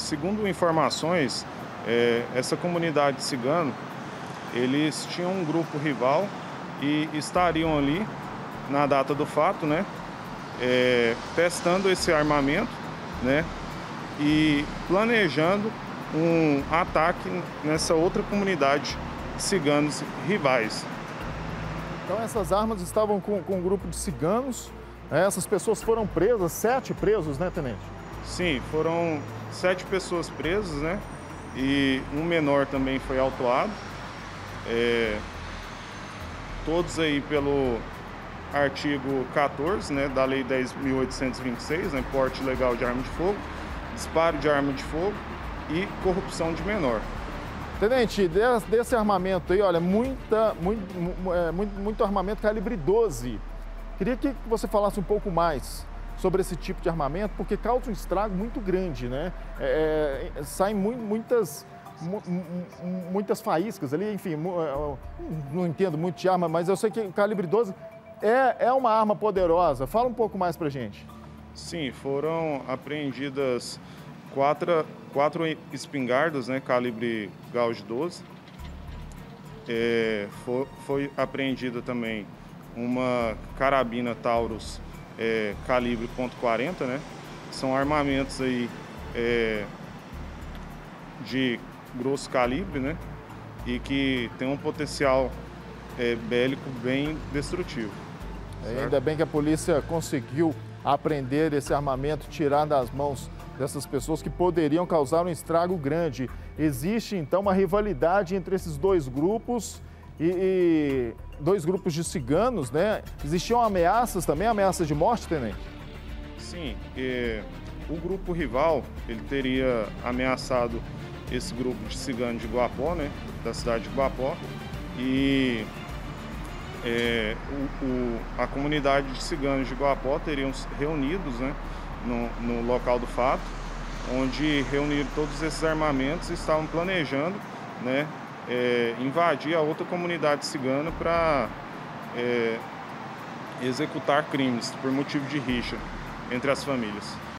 segundo informações, é, essa comunidade cigana, eles tinham um grupo rival e estariam ali na data do fato, né? É, testando esse armamento, né? E planejando um ataque nessa outra comunidade de ciganos rivais. Então essas armas estavam com, com um grupo de ciganos, né? essas pessoas foram presas, sete presos, né, Tenente? Sim, foram sete pessoas presas, né? E um menor também foi autuado. É, todos aí pelo artigo 14 né, da Lei 10.826, né, porte legal de arma de fogo, disparo de arma de fogo e corrupção de menor. Tenente, desse armamento aí, olha, muita, muito, é, muito, muito armamento calibre 12. Queria que você falasse um pouco mais sobre esse tipo de armamento, porque causa um estrago muito grande, né? É, é saem muitas, muitas faíscas ali, enfim, é, não entendo muito de arma, mas eu sei que o calibre 12 é, é uma arma poderosa. Fala um pouco mais pra gente. Sim, foram apreendidas quatro, quatro espingardas, né, calibre Gauss 12. É, foi, foi apreendida também uma carabina Taurus é, calibre .40, né? São armamentos aí é, de grosso calibre, né? E que tem um potencial é, bélico bem destrutivo. É, ainda bem que a polícia conseguiu apreender esse armamento, tirar das mãos dessas pessoas que poderiam causar um estrago grande. Existe então uma rivalidade entre esses dois grupos e, e dois grupos de ciganos, né? Existiam ameaças também, ameaças de morte, Tenente? Sim, o grupo rival, ele teria ameaçado esse grupo de ciganos de Guapó, né? Da cidade de Guapó. E é, o, o, a comunidade de ciganos de Guapó teriam reunidos né, no, no, local do fato, onde reuniram todos esses armamentos e estavam planejando né, é, invadir a outra comunidade cigana para é, executar crimes por motivo de rixa entre as famílias.